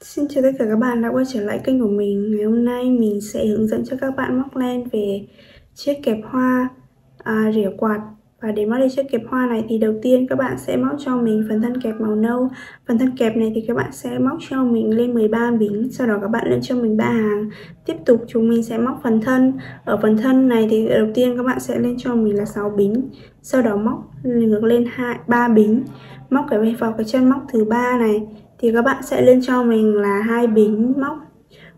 Xin chào tất cả các bạn đã quay trở lại kênh của mình. Ngày hôm nay mình sẽ hướng dẫn cho các bạn móc len về chiếc kẹp hoa à, rỉa quạt. Và để móc lên chiếc kẹp hoa này thì đầu tiên các bạn sẽ móc cho mình phần thân kẹp màu nâu. Phần thân kẹp này thì các bạn sẽ móc cho mình lên 13 bính Sau đó các bạn lên cho mình ba hàng. Tiếp tục chúng mình sẽ móc phần thân. Ở phần thân này thì đầu tiên các bạn sẽ lên cho mình là 6 bính Sau đó móc ngược lên hai ba bính. Móc cái vào cái chân móc thứ ba này thì các bạn sẽ lên cho mình là hai bính móc,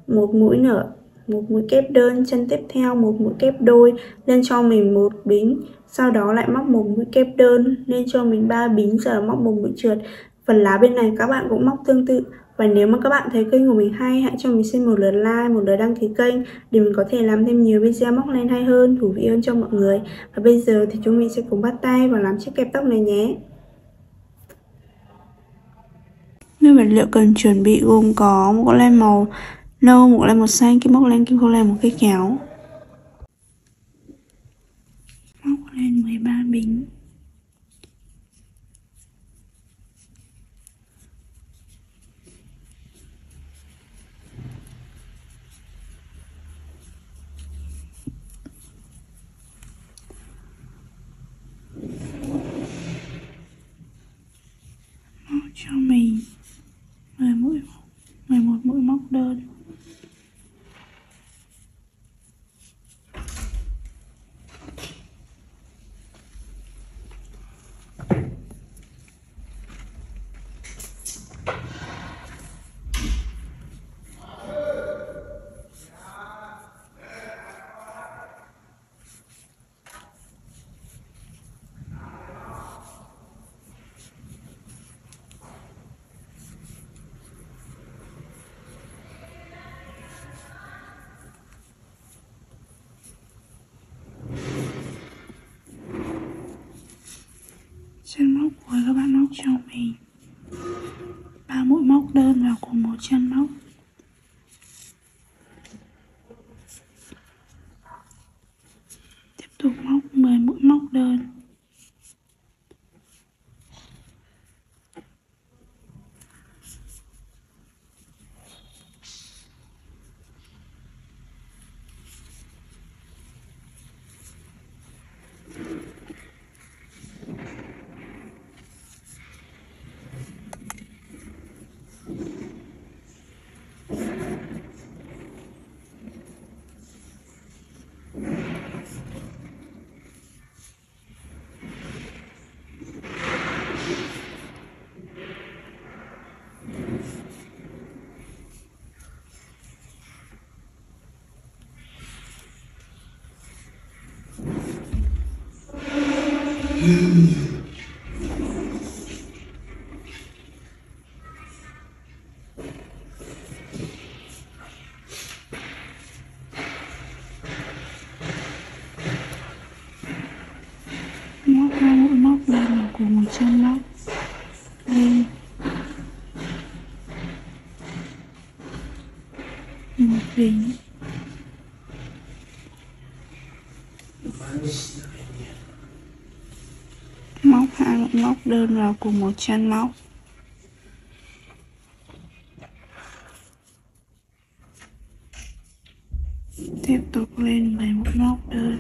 một mũi nở, một mũi kép đơn, chân tiếp theo, một mũi kép đôi. Lên cho mình một bính sau đó lại móc một mũi kép đơn. Lên cho mình ba bính giờ móc một mũi trượt. Phần lá bên này các bạn cũng móc tương tự. Và nếu mà các bạn thấy kênh của mình hay, hãy cho mình xin một lượt like, một lượt đăng ký kênh để mình có thể làm thêm nhiều video móc len hay hơn, thú vị hơn cho mọi người. Và bây giờ thì chúng mình sẽ cùng bắt tay vào làm chiếc kẹp tóc này nhé. Nguyên vật liệu cần chuẩn bị gồm có một con len màu nâu, một len màu xanh, kim móc len, kim khâu len, một cây kéo. Móc len 13 bính. Móc cho mình đơn móc rồi các bạn móc cho mình. Ba mũi móc đơn vào cùng một chân móc. Tiếp tục móc 10 mũi móc đơn. Móc hai mũi móc lên cùng một chân móc lên. Một bính một móc đơn vào cùng một chân móc. Tiếp tục lên 11 móc đơn.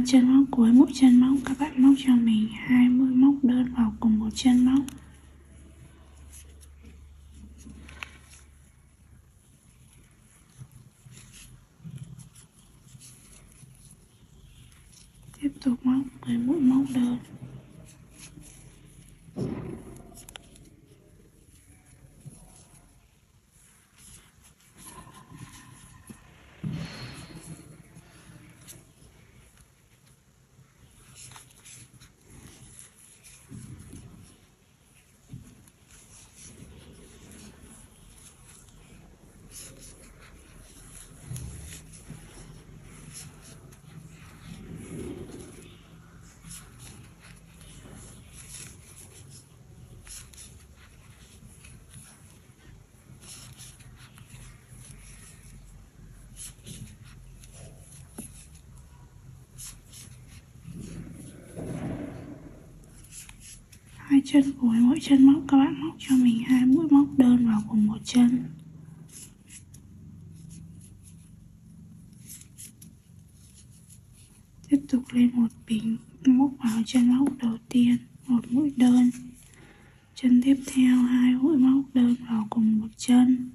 Ba chân móc cuối mỗi chân móc các bạn móc cho mình hai mũi móc đơn vào cùng một chân móc. Tiếp tục móc 10 mũi móc đơn. Hai chân cuối mỗi chân móc, các bạn móc cho mình hai mũi móc đơn vào cùng một chân. Tiếp tục lên một bình móc vào chân móc đầu tiên, một mũi đơn. Chân tiếp theo, hai mũi móc đơn vào cùng một chân.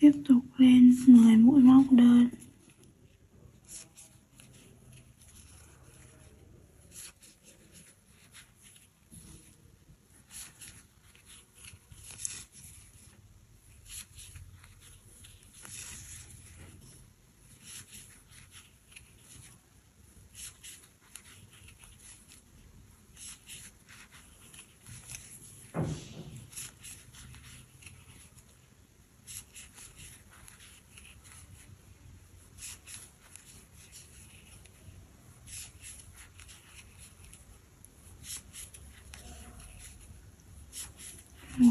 Tiếp tục lên 10 mũi móc đơn.